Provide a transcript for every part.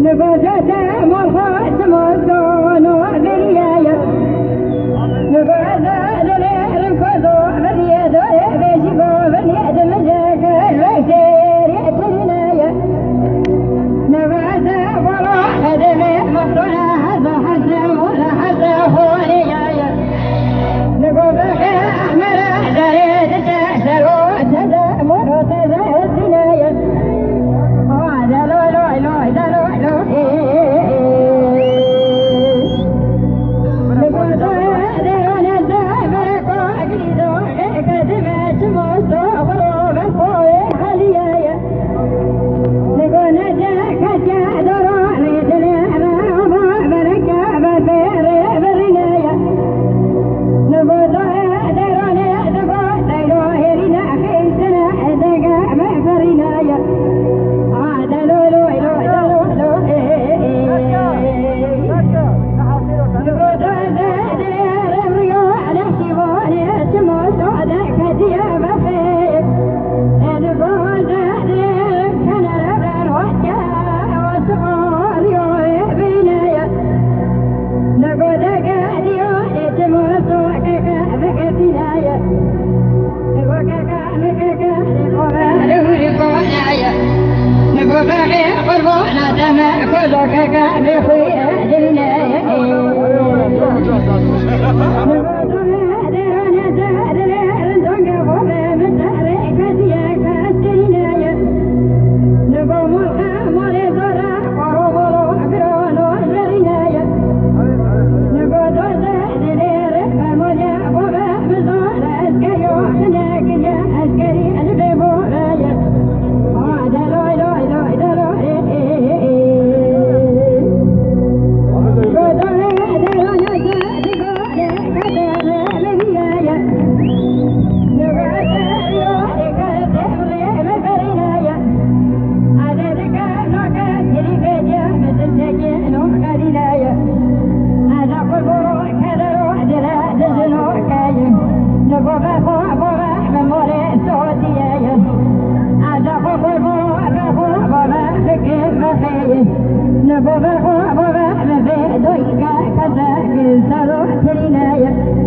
Never did I ever hurt someone so Thank you. نبغى غابة بعد ذي دويقة كذا قلت روح تلينا يبقى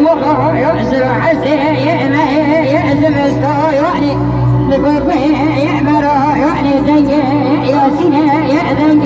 مخه يحزر عسير يأمه يأزم استا يعني لقبه يأمره يعني زي ياسين يأذن